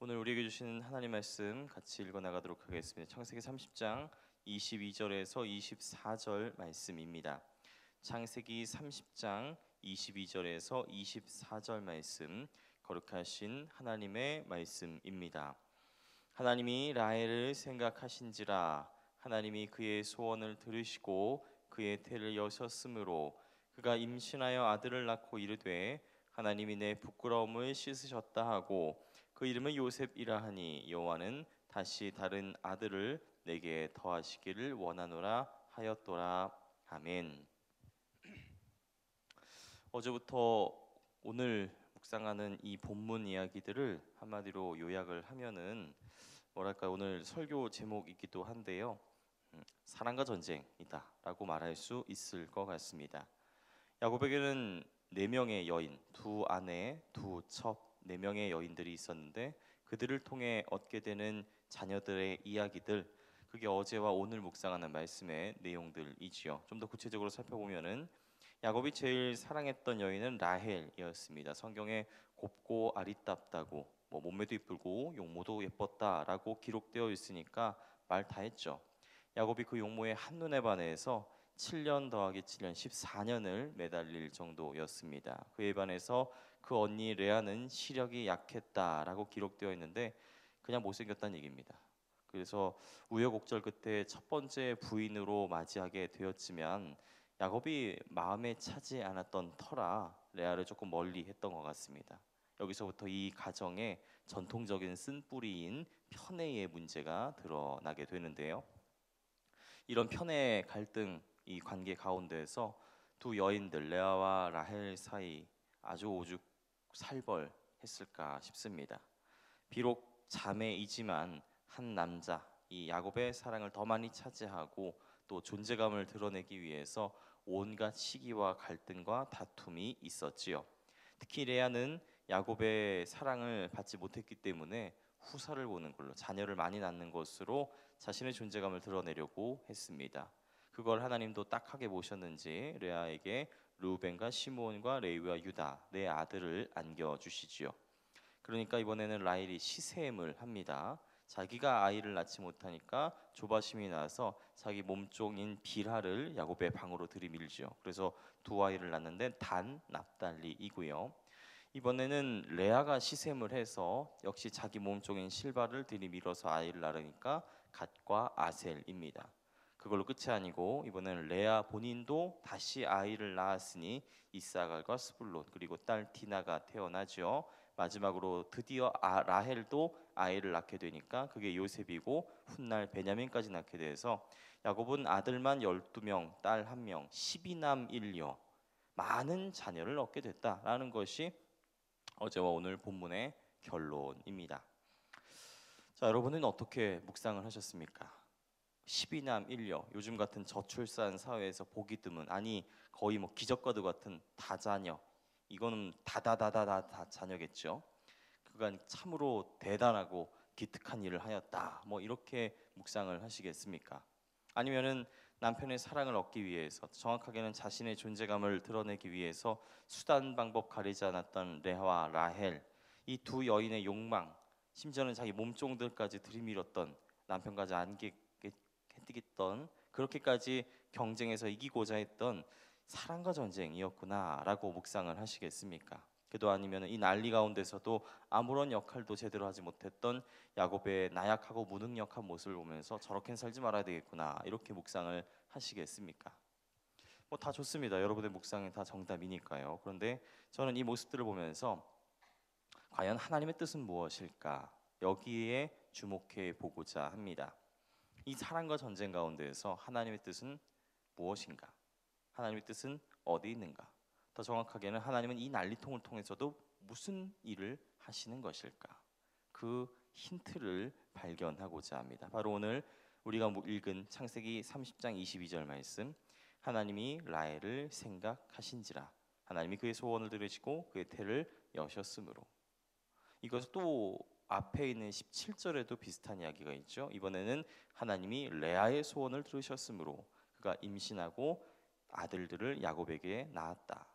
오늘 우리에게 주신 하나님 말씀 같이 읽어 나가도록 하겠습니다. 창세기 30장 22절에서 24절 말씀입니다. 창세기 30장 22절에서 24절 말씀 거룩하신 하나님의 말씀입니다. 하나님이 라헬을 생각하신지라 하나님이 그의 소원을 들으시고 그의 태를 여셨으므로 그가 임신하여 아들을 낳고 이르되 하나님이 내 부끄러움을 씻으셨다 하고 그 이름을 요셉이라 하니 여호와는 다시 다른 아들을 내게 더하시기를 원하노라 하였더라 아멘. 어제부터 오늘 묵상하는 이 본문 이야기들을 한마디로 요약을 하면은 뭐랄까 오늘 설교 제목이기도 한데요. 음, 사랑과 전쟁이다라고 말할 수 있을 것 같습니다. 야곱에게는 네 명의 여인, 두 아내, 두 첩, 네 명의 여인들이 있었는데 그들을 통해 얻게 되는 자녀들의 이야기들 그게 어제와 오늘 묵상하는 말씀의 내용들이지요. 좀 더 구체적으로 살펴보면은 야곱이 제일 사랑했던 여인은 라헬이었습니다. 성경에 곱고 아리답다고 뭐 몸매도 이쁘고 용모도 예뻤다라고 기록되어 있으니까 말 다 했죠. 야곱이 그 용모에 한눈에 반해서 7년 더하기 7년 14년을 매달릴 정도였습니다. 그에 반해서 그 언니 레아는 시력이 약했다라고 기록되어 있는데 그냥 못생겼다는 얘기입니다. 그래서 우여곡절 끝에 첫 번째 부인으로 맞이하게 되었지만 야곱이 마음에 차지 않았던 터라 레아를 조금 멀리 했던 것 같습니다. 여기서부터 이 가정의 전통적인 쓴뿌리인 편애의 문제가 드러나게 되는데요. 이런 편애 갈등 이 관계 가운데에서 두 여인들 레아와 라헬 사이 아주 오죽 살벌했을까 싶습니다. 비록 자매이지만 한 남자 이 야곱의 사랑을 더 많이 차지하고 또 존재감을 드러내기 위해서 온갖 시기와 갈등과 다툼이 있었지요. 특히 레아는 야곱의 사랑을 받지 못했기 때문에 후사를 보는 걸로 자녀를 많이 낳는 것으로 자신의 존재감을 드러내려고 했습니다. 그걸 하나님도 딱하게 보셨는지 레아에게 루벤과 시므온과 레위와 유다 네 아들을 안겨 주시지요. 그러니까 이번에는 라헬이 시샘을 합니다. 자기가 아이를 낳지 못하니까 조바심이 나서 자기 몸종인 비라를 야곱의 방으로 들이밀지요. 그래서 두 아이를 낳는데 단 납달리이고요. 이번에는 레아가 시샘을 해서 역시 자기 몸종인 실바를 들이밀어서 아이를 낳으니까 갓과 아셀입니다. 그걸로 끝이 아니고 이번에는 레아 본인도 다시 아이를 낳았으니 이사갈과 스불론 그리고 딸 디나가 태어나죠. 마지막으로 드디어 아, 라헬도 아이를 낳게 되니까 그게 요셉이고 훗날 베냐민까지 낳게 돼서 야곱은 아들만 12명, 딸 1명, 12남 1녀 많은 자녀를 얻게 됐다라는 것이 어제와 오늘 본문의 결론입니다. 자, 여러분은 어떻게 묵상을 하셨습니까? 12남 1녀 요즘 같은 저출산 사회에서 보기 드문 아니 거의 뭐 기적과도 같은 다자녀 이거는 다다다다다 다 자녀겠죠. 그간 참으로 대단하고 기특한 일을 하였다. 뭐 이렇게 묵상을 하시겠습니까? 아니면은 남편의 사랑을 얻기 위해서 정확하게는 자신의 존재감을 드러내기 위해서 수단 방법 가리지 않았던 레아와 라헬 이 두 여인의 욕망 심지어는 자기 몸종들까지 들이밀었던 남편까지 안개 획득했던 그렇게까지 경쟁에서 이기고자 했던 사랑과 전쟁이었구나라고 묵상을 하시겠습니까? 그도 아니면 이 난리 가운데서도 아무런 역할도 제대로 하지 못했던 야곱의 나약하고 무능력한 모습을 보면서 저렇게 살지 말아야 되겠구나 이렇게 묵상을 하시겠습니까? 뭐 다 좋습니다. 여러분의 묵상이 다 정답이니까요. 그런데 저는 이 모습들을 보면서 과연 하나님의 뜻은 무엇일까 여기에 주목해 보고자 합니다. 이 사랑과 전쟁 가운데에서 하나님의 뜻은 무엇인가? 하나님의 뜻은 어디 있는가? 더 정확하게는 하나님은 이 난리통을 통해서도 무슨 일을 하시는 것일까? 그 힌트를 발견하고자 합니다. 바로 오늘 우리가 읽은 창세기 30장 22절 말씀 하나님이 라헬을 생각하신지라 하나님이 그의 소원을 들으시고 그의 태를 여셨으므로 이것 또 앞에 있는 17절에도 비슷한 이야기가 있죠. 이번에는 하나님이 레아의 소원을 들으셨으므로 그가 임신하고 아들들을 야곱에게 낳았다.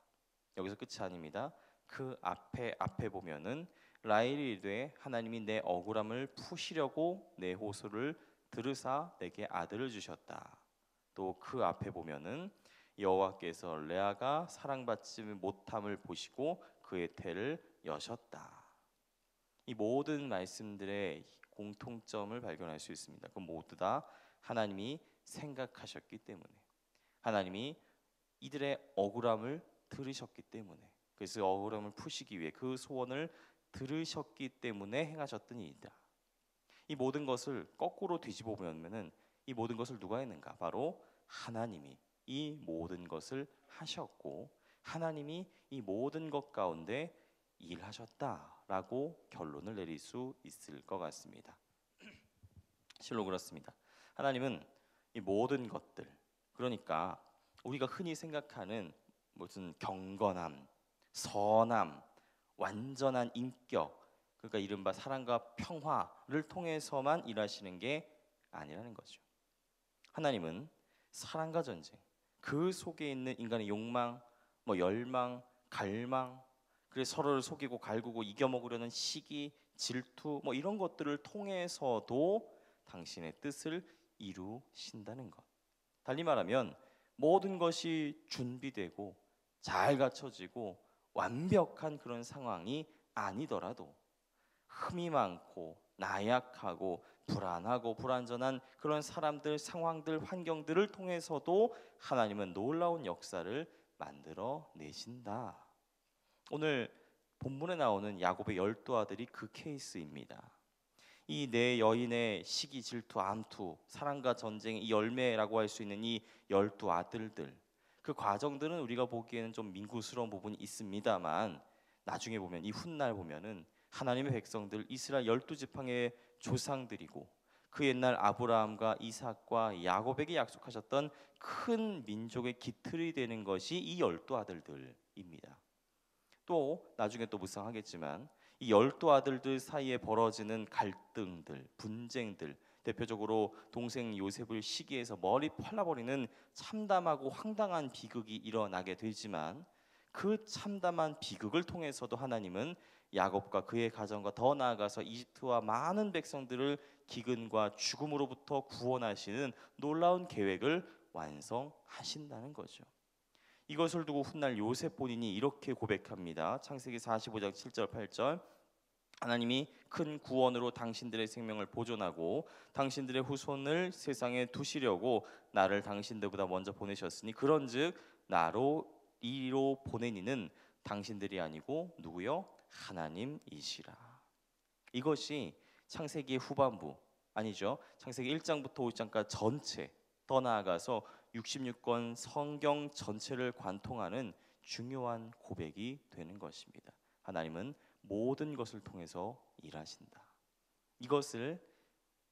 여기서 끝이 아닙니다. 그 앞에 앞에 보면은 라헬이 이르되 하나님이 내 억울함을 푸시려고 내 호소를 들으사 내게 아들을 주셨다. 또 그 앞에 보면은 여호와께서 레아가 사랑받지 못함을 보시고 그의 태를 여셨다. 이 모든 말씀들의 공통점을 발견할 수 있습니다. 그 모두 다 하나님이 생각하셨기 때문에 하나님이 이들의 억울함을 들으셨기 때문에 그래서 억울함을 푸시기 위해 그 소원을 들으셨기 때문에 행하셨던 일이다. 이 모든 것을 거꾸로 뒤집어 보면은 이 모든 것을 누가 했는가? 바로 하나님이 이 모든 것을 하셨고 하나님이 이 모든 것 가운데 일하셨다라고 결론을 내릴 수 있을 것 같습니다. 실로 그렇습니다. 하나님은 이 모든 것들 그러니까 우리가 흔히 생각하는 무슨 경건함, 선함, 완전한 인격 그러니까 이른바 사랑과 평화를 통해서만 일하시는 게 아니라는 거죠. 하나님은 사랑과 전쟁 그 속에 있는 인간의 욕망, 뭐 열망, 갈망, 그래서 서로를 속이고 갈구고 이겨먹으려는 시기, 질투, 뭐 이런 것들을 통해서도 당신의 뜻을 이루신다는 것. 달리 말하면 모든 것이 준비되고 잘 갖춰지고 완벽한 그런 상황이 아니더라도 흠이 많고 나약하고 불안하고 불안전한 그런 사람들, 상황들, 환경들을 통해서도 하나님은 놀라운 역사를 만들어 내신다. 오늘 본문에 나오는 야곱의 열두 아들이 그 케이스입니다. 이 네 여인의 시기, 질투, 암투, 사랑과 전쟁의 열매라고 할 수 있는 이 열두 아들들 그 과정들은 우리가 보기에는 좀 민구스러운 부분이 있습니다만 나중에 보면 이 훗날 보면은 하나님의 백성들 이스라엘 열두 지팡의 조상들이고 그 옛날 아브라함과 이삭과 야곱에게 약속하셨던 큰 민족의 기틀이 되는 것이 이 열두 아들들입니다. 또 나중에 또 묵상하겠지만 이 열두 아들들 사이에 벌어지는 갈등들, 분쟁들, 대표적으로 동생 요셉을 시기해서 머리 팔라버리는 참담하고 황당한 비극이 일어나게 되지만 그 참담한 비극을 통해서도 하나님은 야곱과 그의 가정과 더 나아가서 이집트와 많은 백성들을 기근과 죽음으로부터 구원하시는 놀라운 계획을 완성하신다는 거죠. 이것을 두고 훗날 요셉 본인이 이렇게 고백합니다. 창세기 45장 7절 8절 하나님이 큰 구원으로 당신들의 생명을 보존하고 당신들의 후손을 세상에 두시려고 나를 당신들보다 먼저 보내셨으니 그런즉 나로 이로 보내니는 당신들이 아니고 누구요? 하나님이시라. 이것이 창세기 후반부 아니죠. 창세기 1장부터 5장까지 전체 더 나아가서 66권 성경 전체를 관통하는 중요한 고백이 되는 것입니다. 하나님은 모든 것을 통해서 일하신다. 이것을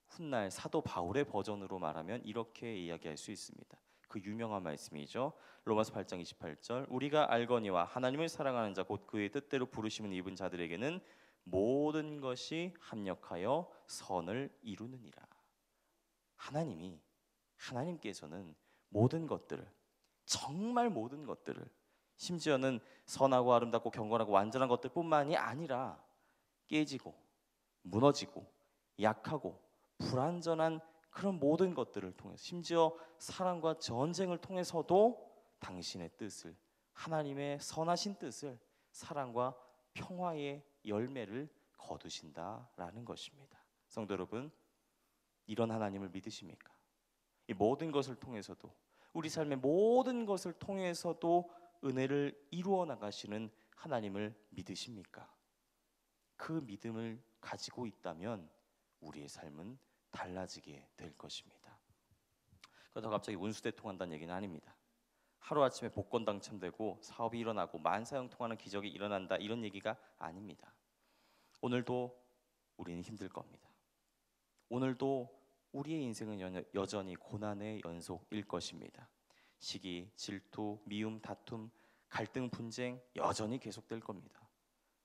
훗날 사도 바울의 버전으로 말하면 이렇게 이야기할 수 있습니다. 그 유명한 말씀이죠. 로마서 8장 28절 우리가 알거니와 하나님을 사랑하는 자 곧 그의 뜻대로 부르심을 입은 자들에게는 모든 것이 합력하여 선을 이루느니라. 하나님이 하나님께서는 모든 것들을 정말 모든 것들을 심지어는 선하고 아름답고 경건하고 완전한 것들뿐만이 아니라 깨지고 무너지고 약하고 불완전한 그런 모든 것들을 통해서 심지어 사랑과 전쟁을 통해서도 당신의 뜻을 하나님의 선하신 뜻을 사랑과 평화의 열매를 거두신다라는 것입니다. 성도 여러분, 이런 하나님을 믿으십니까? 이 모든 것을 통해서도 우리 삶의 모든 것을 통해서도 은혜를 이루어 나가시는 하나님을 믿으십니까? 그 믿음을 가지고 있다면 우리의 삶은 달라지게 될 것입니다. 그러다 갑자기 운수대통한다는 얘기는 아닙니다. 하루아침에 복권 당첨되고 사업이 일어나고 만사형 통하는 기적이 일어난다 이런 얘기가 아닙니다. 오늘도 우리는 힘들 겁니다. 오늘도 우리의 인생은 여 전히 고난의 연속일 것입니다. 시기, 질투, 미움, 다툼, 갈등, 분쟁 여전히 계속될 겁니다.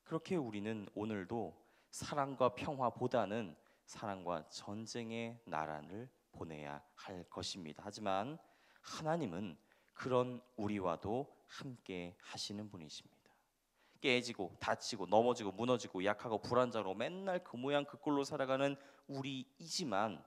그렇게 우리는 오늘도 사랑과 평화보다는 사랑과 전쟁의 나라를 보내야 할 것입니다. 하지만 하나님은 그런 우리와도 함께 하시는 분이십니다. 깨지고 다치고 넘어지고 무너지고 약하고 불안자로 맨날 그 모양 그 꼴로 살아가는 우리이지만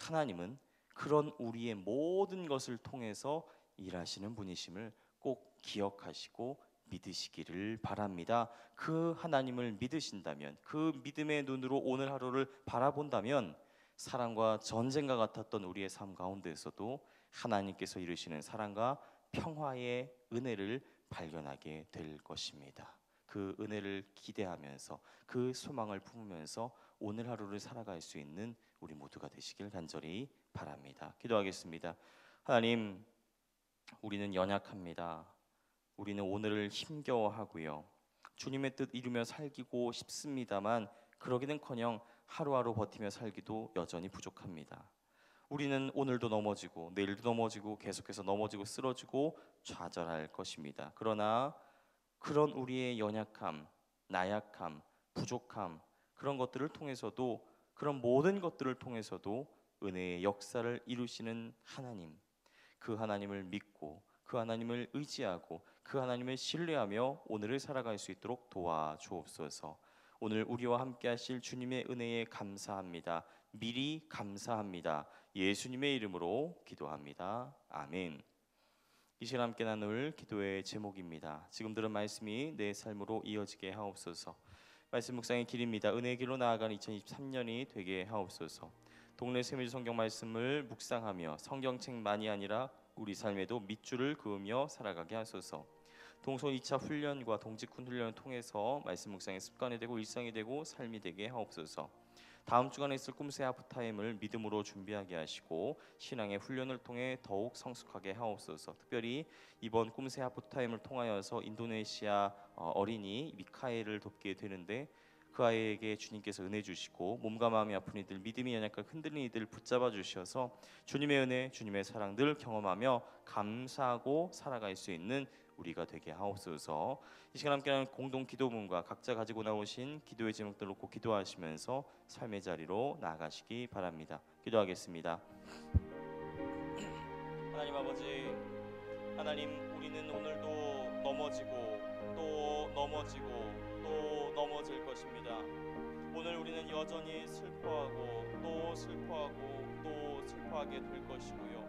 하나님은 그런 우리의 모든 것을 통해서 일하시는 분이심을 꼭 기억하시고 믿으시기를 바랍니다. 그 하나님을 믿으신다면 그 믿음의 눈으로 오늘 하루를 바라본다면 사랑과 전쟁과 같았던 우리의 삶 가운데서도 하나님께서 이루시는 사랑과 평화의 은혜를 발견하게 될 것입니다. 그 은혜를 기대하면서 그 소망을 품으면서 오늘 하루를 살아갈 수 있는 우리 모두가 되시길 간절히 바랍니다. 기도하겠습니다. 하나님, 우리는 연약합니다. 우리는 오늘을 힘겨워하고요. 주님의 뜻 이루며 살기고 싶습니다만 그러기는커녕 하루하루 버티며 살기도 여전히 부족합니다. 우리는 오늘도 넘어지고 내일도 넘어지고 계속해서 넘어지고 쓰러지고 좌절할 것입니다. 그러나 그런 우리의 연약함, 나약함, 부족함 그런 것들을 통해서도 그런 모든 것들을 통해서도 은혜의 역사를 이루시는 하나님 그 하나님을 믿고 그 하나님을 의지하고 그 하나님을 신뢰하며 오늘을 살아갈 수 있도록 도와주옵소서. 오늘 우리와 함께 하실 주님의 은혜에 감사합니다. 미리 감사합니다. 예수님의 이름으로 기도합니다. 아멘. 이 시간 함께 나눌 기도의 제목입니다. 지금 들은 말씀이 내 삶으로 이어지게 하옵소서. 말씀 묵상의 길입니다. 은혜의 길로 나아가는 2023년이 되게 하옵소서. 동네 세밀 성경 말씀을 묵상하며 성경책만이 아니라 우리 삶에도 밑줄을 그으며 살아가게 하소서. 동선 2차 훈련과 동직훈 훈련을 통해서 말씀 묵상의 습관이 되고 일상이 되고 삶이 되게 하옵소서. 다음 주간에 있을 꿈새 하프타임을 믿음으로 준비하게 하시고 신앙의 훈련을 통해 더욱 성숙하게 하옵소서. 특별히 이번 꿈새 하프타임을 통하여서 인도네시아 어, 어린이 미카엘을 돕게 되는데 그 아이에게 주님께서 은혜 주시고 몸과 마음이 아픈 이들 믿음이 연약한 흔들린 이들 붙잡아 주셔서 주님의 은혜 주님의 사랑 늘 경험하며 감사하고 살아갈 수 있는 우리가 되게 하옵소서 이 시간 함께하는 공동 기도문과 각자 가지고 나오신 기도의 제목들 놓고 기도하시면서 삶의 자리로 나아가시기 바랍니다 기도하겠습니다 하나님 아버지 하나님 우리는 오늘도 넘어지고 또 넘어지고 또 넘어질 것입니다. 오늘 우리는 여전히 슬퍼하고 또 슬퍼하고 또 슬퍼하게 될 것이고요.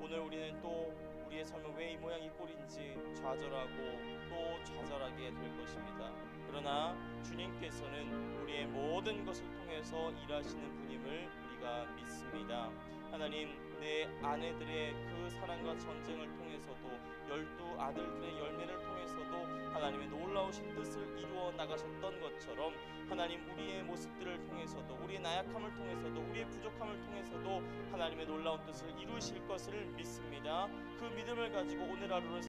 오늘 우리는 또 우리의 삶은 왜 이 모양 이 꼴인지 좌절하고 또 좌절하게 될 것입니다. 그러나 주님께서는 우리의 모든 것을 통해서 일하시는 분임을 우리가 믿습니다. 하나님 내 아내들의 그 사랑과 전쟁을 통해서도 열두 아들들의 열매를 통해서도 하나님의 놀라우신 뜻을 이루어 나가셨던 것처럼 하나님 우리의 모습들을 통해서도 우리의 나약함을 통해서도 우리의 부족함을 통해서도 하나님의 놀라운 뜻을 이루실 것을 믿습니다. 그 믿음을 가지고 오늘 하루를